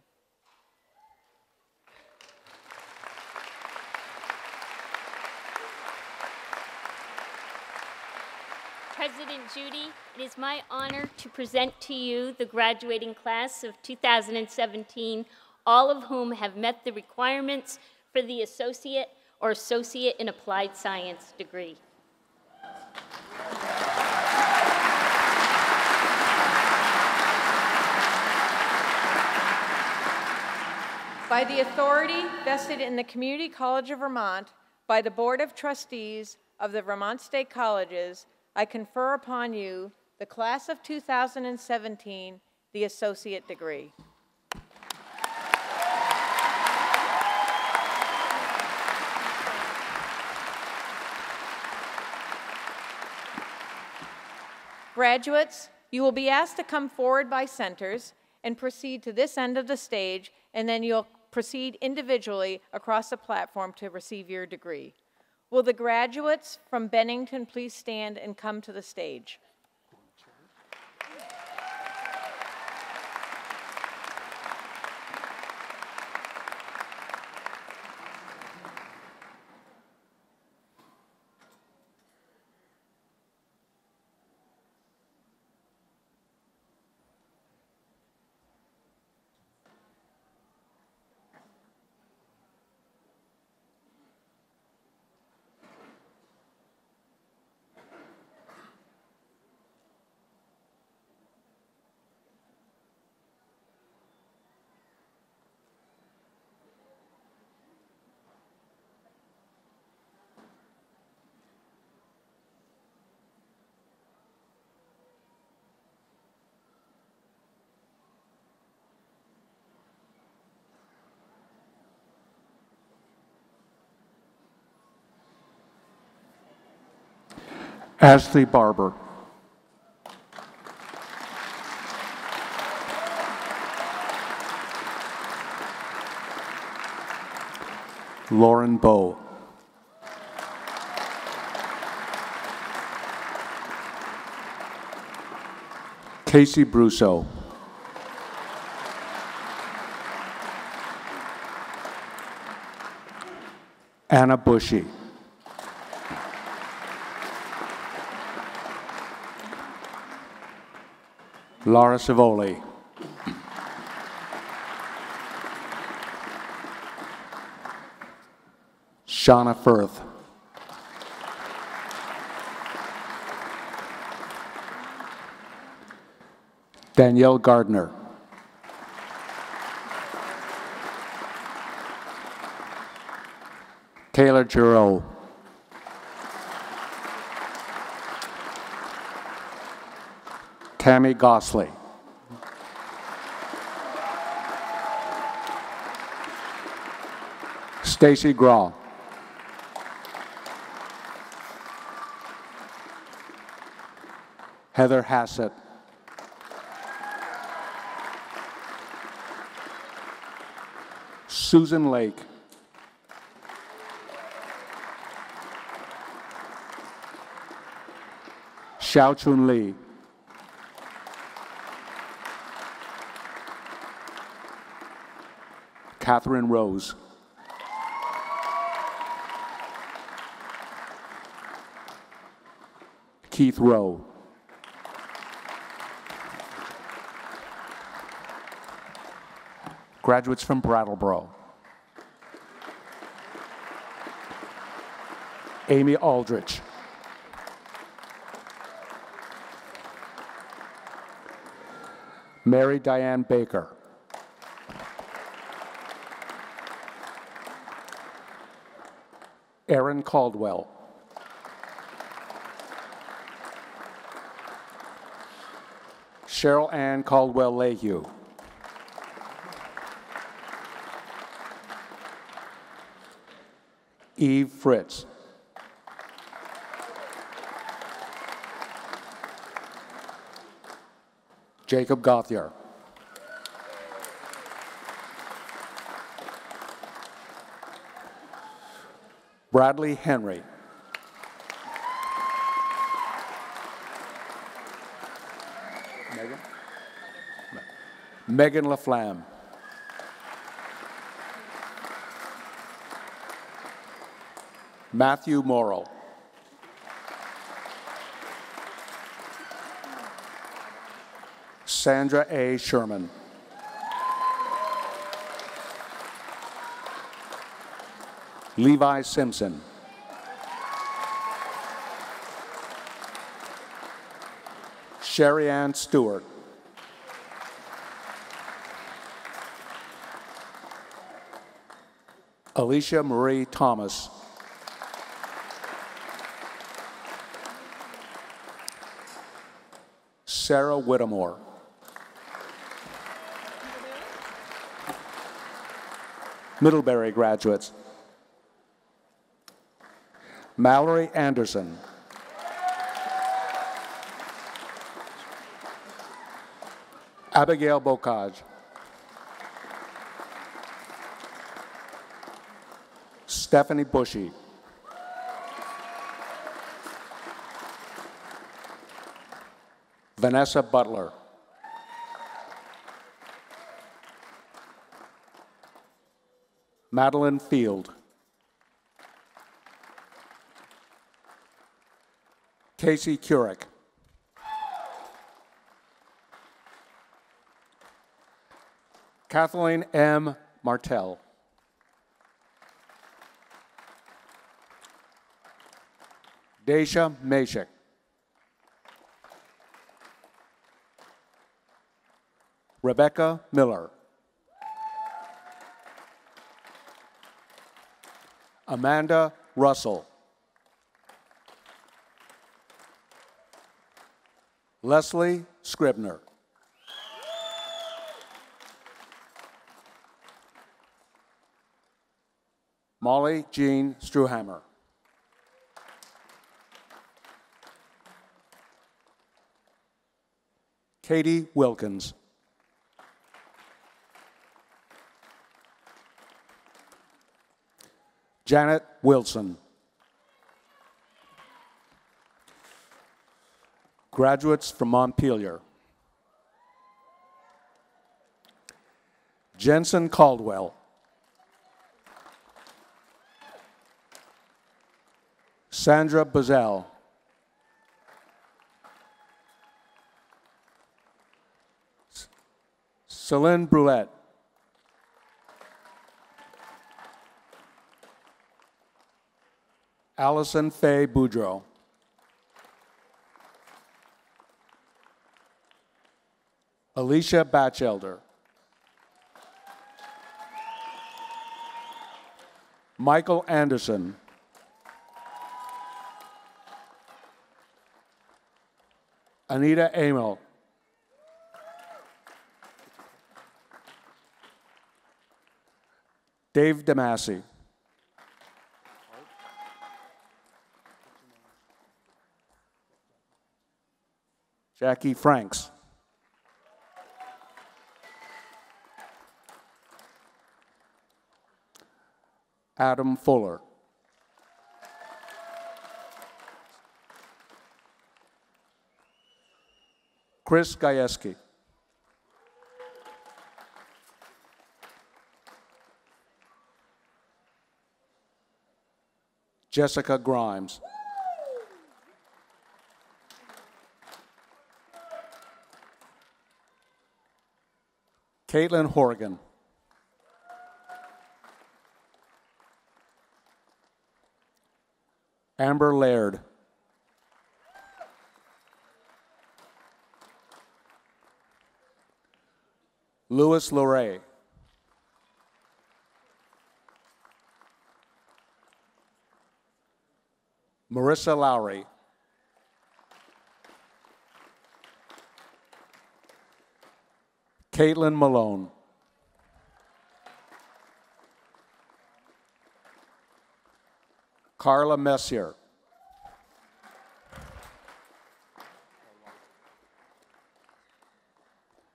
President Judy, it is my honor to present to you the graduating class of 2017, all of whom have met the requirements for the Associate or Associate in Applied Science degree. By the authority vested in the Community College of Vermont, by the Board of Trustees of the Vermont State Colleges, I confer upon you the class of 2017, the associate degree. Graduates, you will be asked to come forward by centers and proceed to this end of the stage, and then you'll proceed individually across the platform to receive your degree. Will the graduates from Bennington please stand and come to the stage? Ashley Barber. Lauren Bow. Casey Brusso. Anna Bushy. Laura Savoli. Shauna Firth. Danielle Gardner. Taylor Giroux. Tammy Gosley. Stacy Graw. Heather Hassett. Susan Lake. Xiao Chun Li. Catherine Rose. Keith Rowe. Graduates from Brattleboro. Amy Aldrich. Mary Diane Baker. Aaron Caldwell. Cheryl Ann Caldwell Lehue. Eve Fritz. Jacob Gothier. Bradley Henry. Megan? Megan LaFlamme. Matthew Morrow. Sandra A. Sherman. Levi Simpson. Sherry Ann Stewart. Alicia Marie Thomas. Sarah Whittemore. Middlebury graduates. Mallory Anderson. Abigail Bocage. Stephanie Bushy. Vanessa Butler. Madeline Field. Casey Curick. Kathleen M. Martell. Daisha Mashik. Rebecca Miller. Amanda Russell. Leslie Scribner. Molly Jean Struhammer. Katie Wilkins. Janet Wilson. Graduates from Montpelier. Jensen Caldwell. Sandra Bazell. Celine Brulette. Allison Faye Boudreau. Alicia Batchelder. Michael Anderson. Anita Amel. Dave DeMasi. Jackie Franks. Adam Fuller. Chris Gajewski. Jessica Grimes. Caitlin Horgan. Amber Laird. Louis Loray. Marissa Lowry. Caitlin Malone. Carla Messier.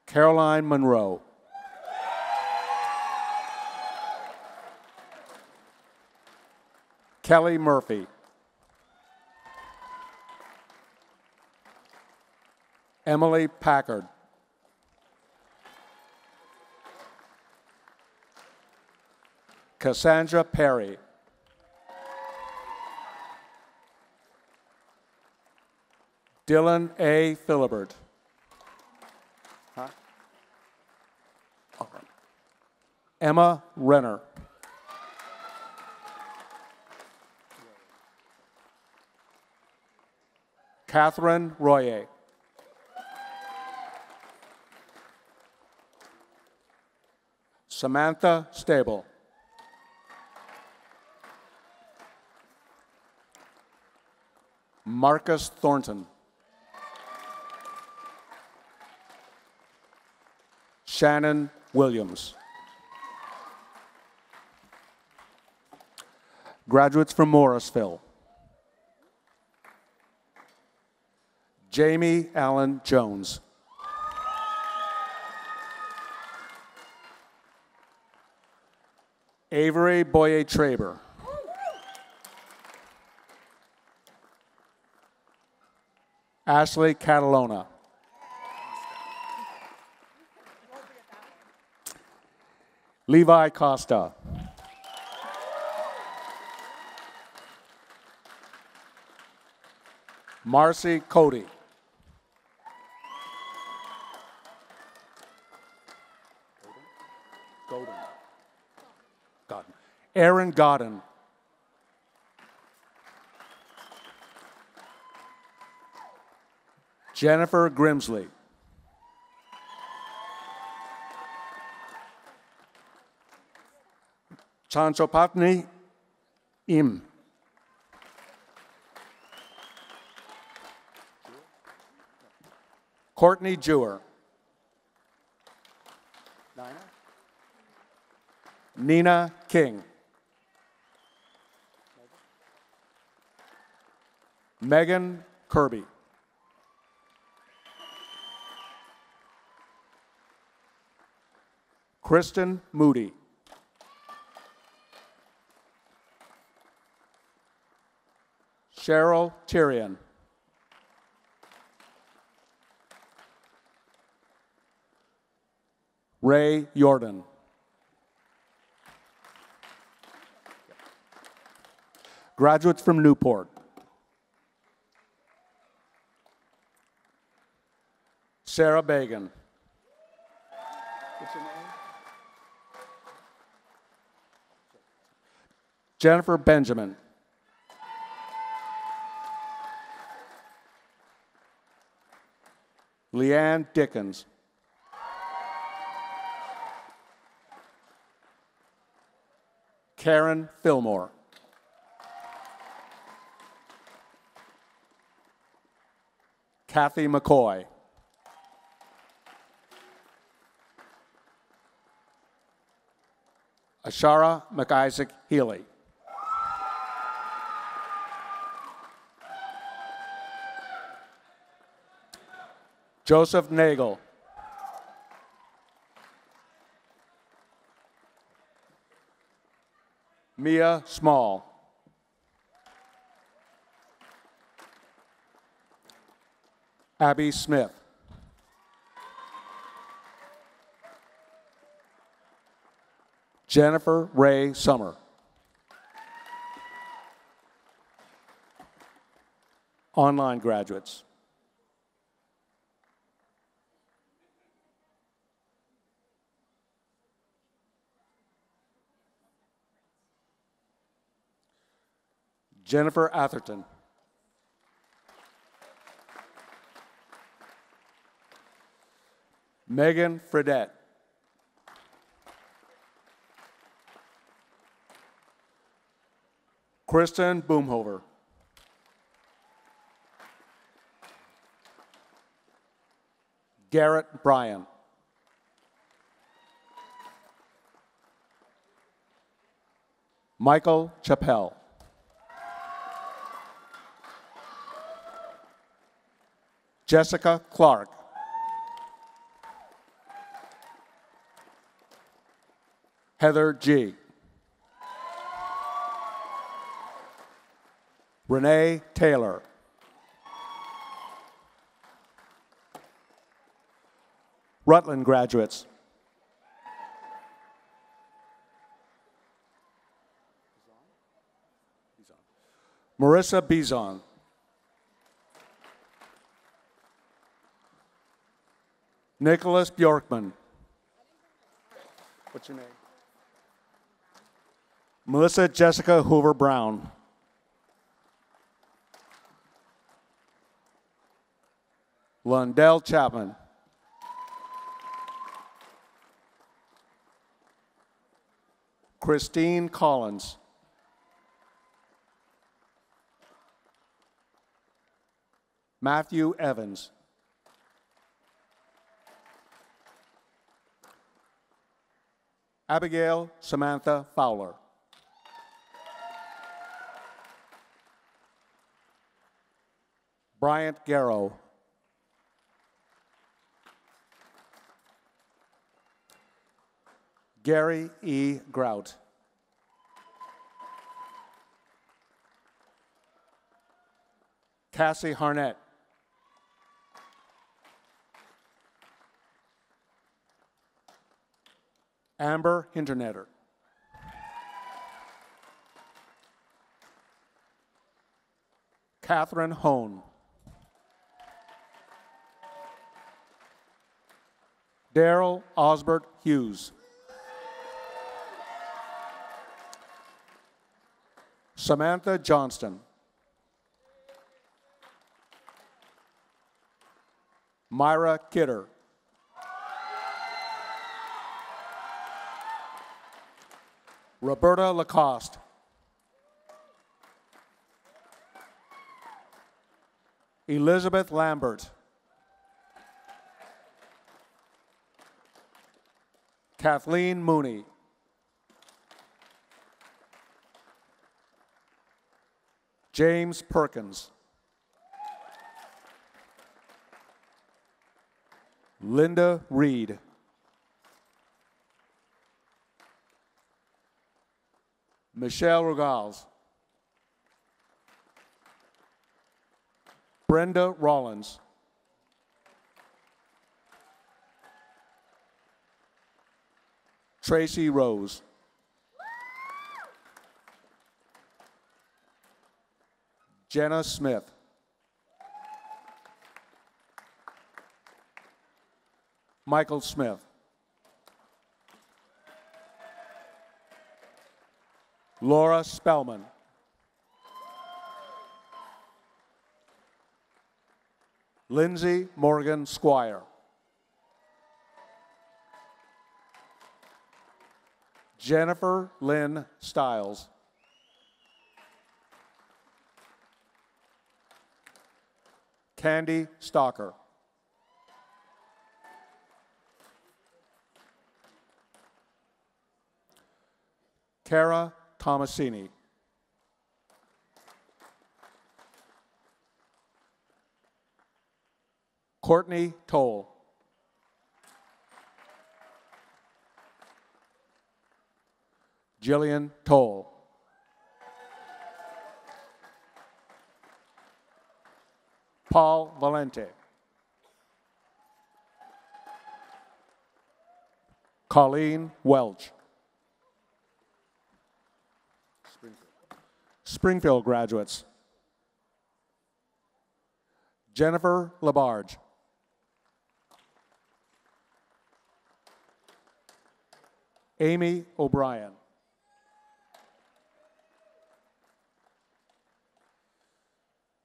Caroline Monroe. Kelly Murphy. Emily Packard. Cassandra Perry. Dylan A. Philibert. Emma Renner. Catherine Royer. Samantha Stable. Marcus Thornton. Shannon Williams. Graduates from Morrisville. Jamie Allen Jones. Avery Boye Traber. Ashley Catalona. Levi Costa. Marcy Cody. Godin. Godin. Aaron Godin. Jennifer Grimsley. Chanchopatni Im. Courtney Jewer. Nina King. Megan Kirby. Kristen Moody. Cheryl Tyrion. Ray Jordan. Graduates from Newport. Sarah Bagan. What's your name? Jennifer Benjamin. Leanne Dickens. Karen Fillmore. Kathy McCoy. Ashara McIsaac Healy. Joseph Nagel. Mia Small. Abby Smith. Jennifer Ray Summer. Online graduates. Jennifer Atherton. Megan Fredette. Kristen Boomhover. Garrett Bryan. Michael Chappelle. Jessica Clark. Heather G. Renee Taylor. Rutland graduates. Marissa Bizon. Nicholas Bjorkman. What's your name? Melissa Jessica Hoover Brown. Lundell Chapman. Christine Collins. Matthew Evans. Abigail Samantha Fowler. Bryant Garrow. Gary E. Grout. Cassie Harnett. Amber Hinternetter. Catherine Hone. Daryl Osbert Hughes. Samantha Johnston. Myra Kidder. Roberta Lacoste. Elizabeth Lambert. Kathleen Mooney. James Perkins. Linda Reed. Michelle Regals. Brenda Rollins. Tracy Rose. Jenna Smith. Michael Smith. Laura Spellman. Lindsay Morgan Squire. Jennifer Lynn Stiles. Candy Stalker. Cara Tomasini. Courtney Toll. Jillian Toll. Paul Valente. Colleen Welch. Springfield graduates. Jennifer Labarge. Amy O'Brien.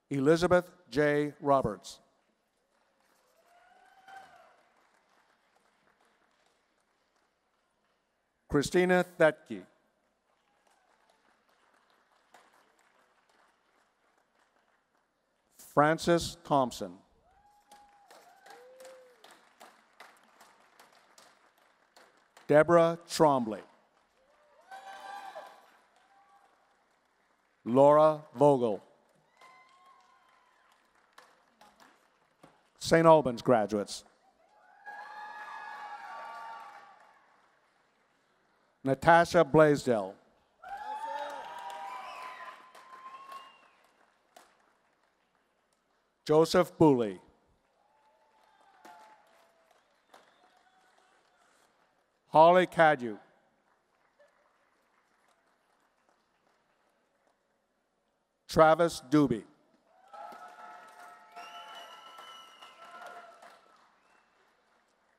Elizabeth J. Roberts. Christina Thetke. Francis Thompson. Deborah Trombley. Laura Vogel. St. Albans graduates. Natasha Blaisdell. Joseph Booley. Holly Cadu. Travis Doobie.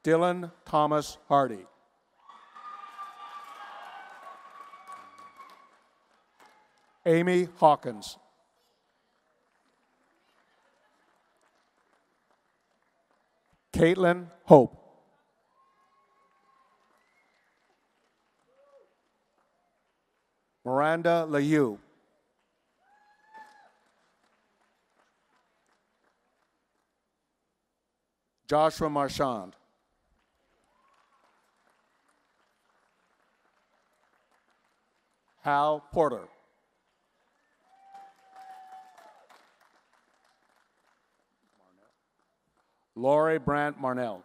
Dylan Thomas Hardy. Amy Hawkins. Caitlin Hope. Miranda Layu. Joshua Marchand. Hal Porter. Lori Brandt Marnell.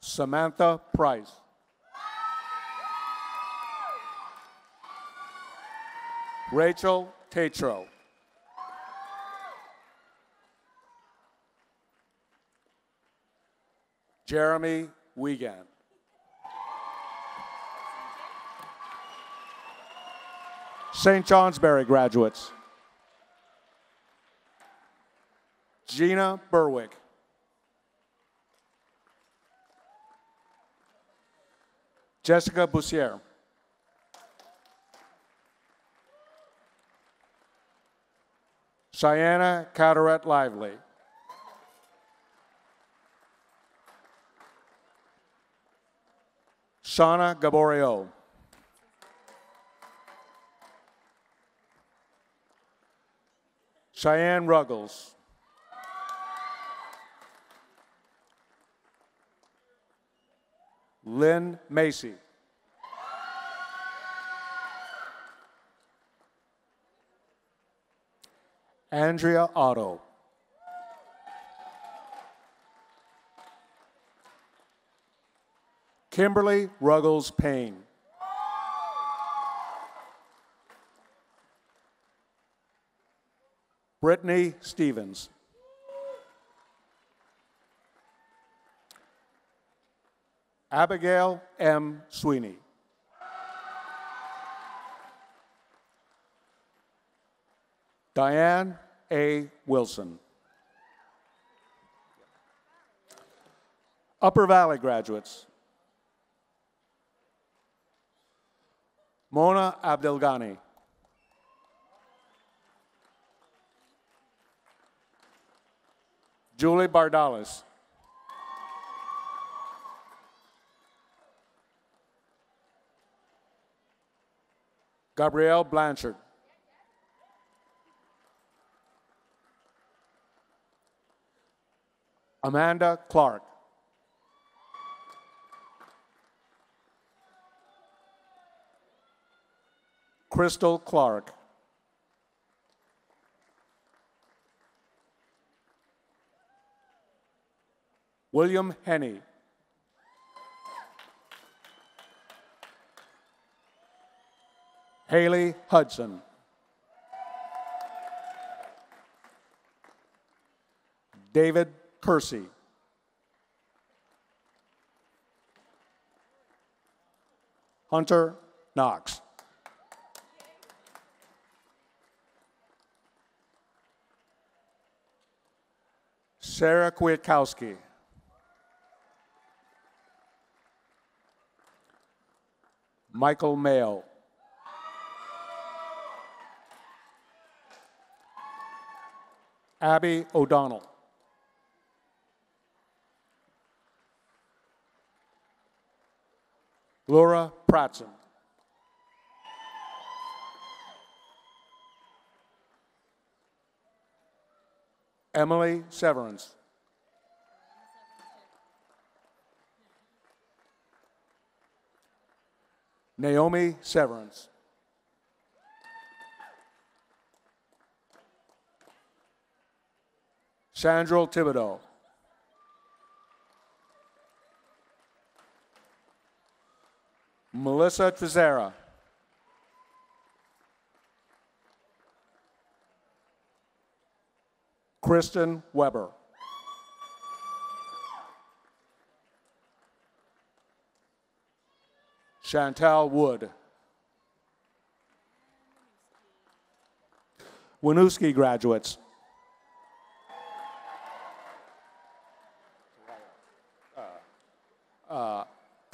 Samantha Price. Rachel Tatro. Jeremy Wiegand. St. Johnsbury graduates. Gina Berwick. Jessica Bussier. Cheyenne Carteret Lively. Shauna Gaborio. Cheyenne Ruggles. Lynn Macy. Andrea Otto. Kimberly Ruggles Payne. Brittany Stevens. Abigail M. Sweeney. Diane A. Wilson. Upper Valley graduates. Mona Abdelghani. Julie Bardalis. Gabrielle Blanchard. Amanda Clark. Crystal Clark. William Henney. Haley Hudson. David Kersey. Hunter Knox. Sarah Kwiatkowski. Michael Mayo. Abby O'Donnell. Laura Pratson. Emily Severance. Naomi Severance. Sandra Thibodeau. Melissa Trezera. Kristen Weber. Chantal Wood. Winooski graduates. Uh,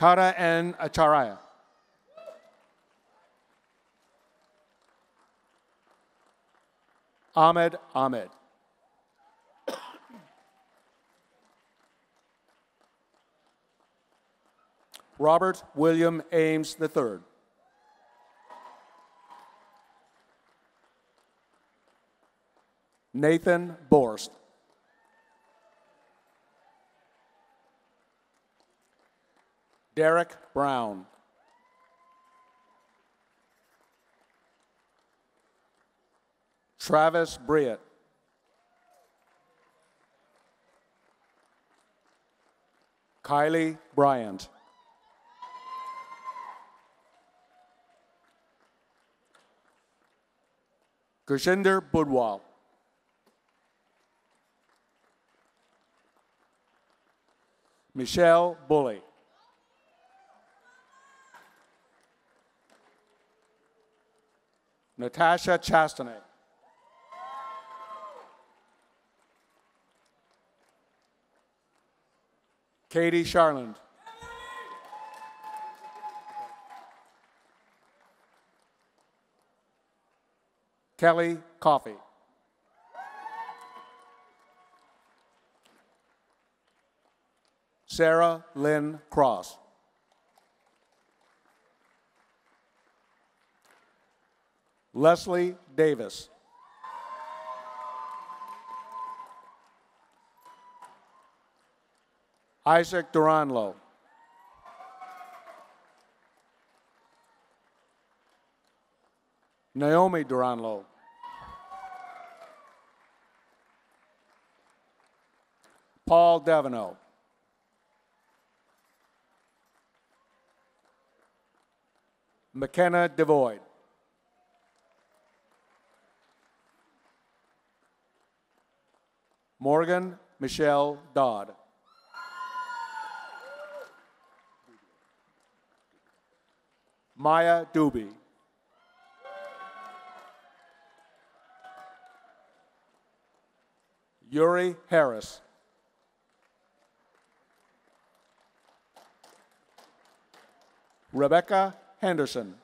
Kara N. Acharaya. Ahmed Ahmed. Robert William Ames III. Nathan Borst. Derek Brown. Travis Briett. Kylie Bryant. Gurjinder Budwal. Michelle Bully. Natasha Chastanet. Katie Charland. Kelly Coffey. Sarah Lynn Cross. Leslie Davis. Isaac Duranlo. Naomi Duranlo. Paul Devino. McKenna Devoid. Morgan Michelle Dodd. Maya Doobie. Yuri Harris. Rebecca Henderson.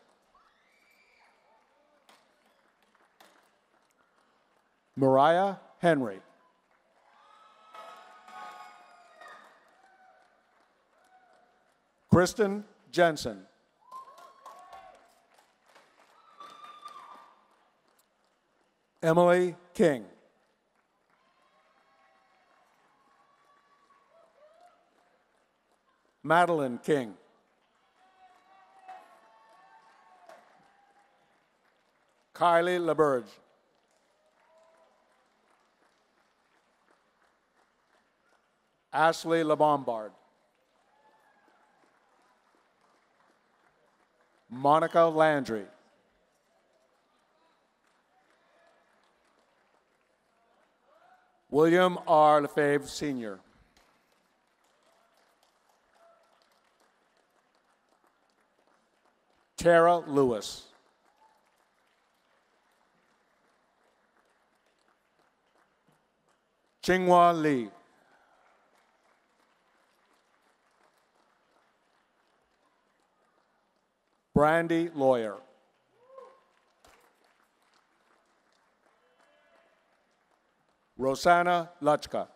Mariah Henry. Kristen Jensen. Emily King. Madeline King. Kylie LeBurge. Ashley LeBombard. Monica Landry. William R. Lefebvre Sr. Tara Lewis. Chinghua Lee. Brandy Lawyer. Rosanna Luchka.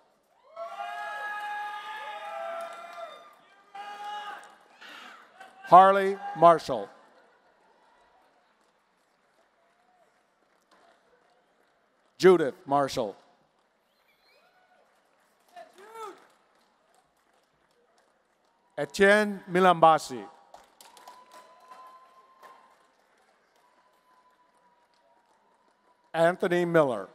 Harley Marshall. Judith Marshall. Etienne Milambasi. Anthony Miller.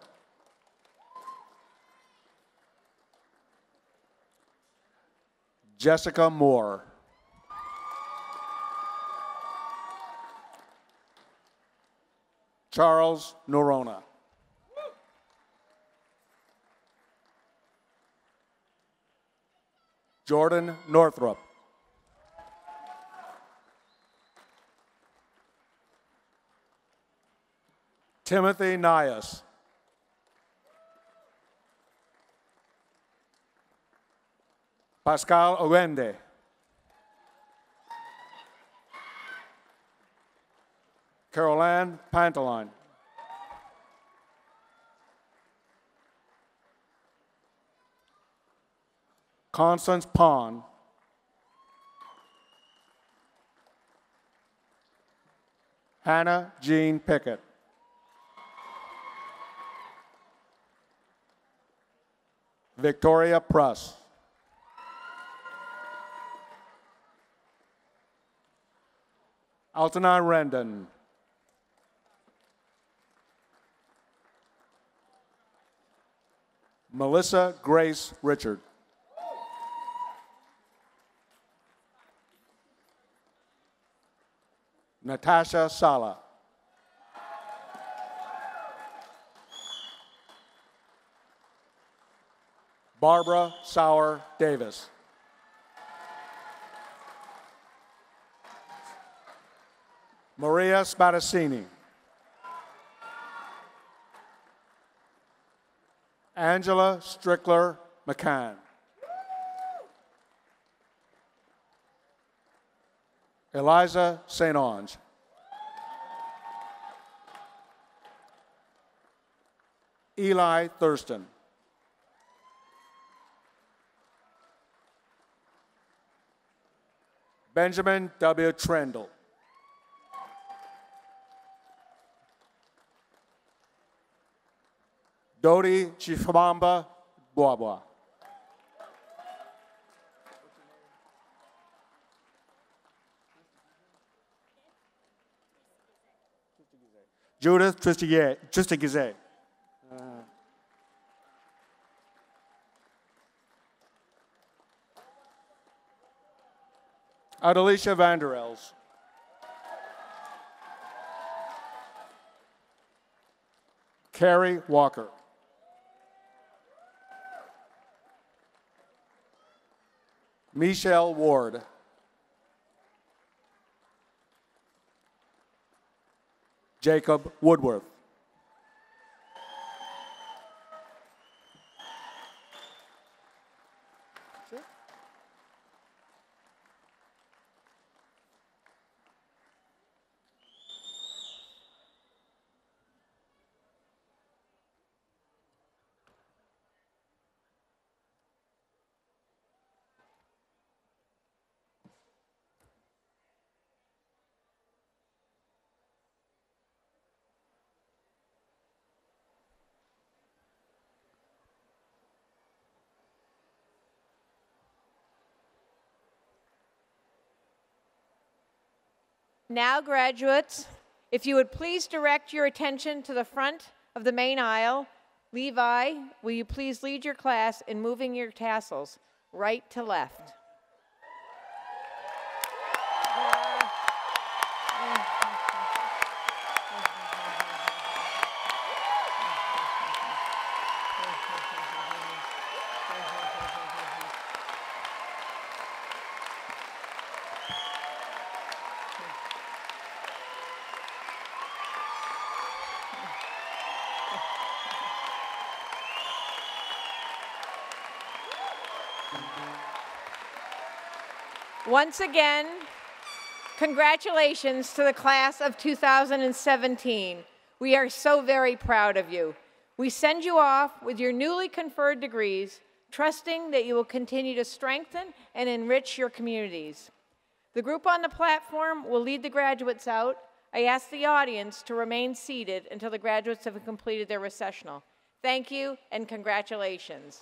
Jessica Moore. Charles Norona. Jordan Northrup. Timothy Nias. Pascal Owende. Caroline Pantalon. Constance Pond. Hannah Jean Pickett. Victoria Pruss. Altanon Rendon. Melissa Grace Richard. Natasha Sala. Barbara Sauer Davis. Maria Spadassini. Angela Strickler McCann. Eliza St. Ange. Eli Thurston. Benjamin W. Trendle. Dodi Chifamamba Boabwa. Judith Tristigizet. Adelicia Vanderels. Carrie Walker. Michelle Ward. Jacob Woodworth. Now, graduates, If you would please direct your attention to the front of the main aisle, Levi, will you please lead your class in moving your tassels right to left? Once again, congratulations to the class of 2017. We are so very proud of you. We send you off with your newly conferred degrees, trusting that you will continue to strengthen and enrich your communities. The group on the platform will lead the graduates out. I ask the audience to remain seated until the graduates have completed their recessional. Thank you and congratulations.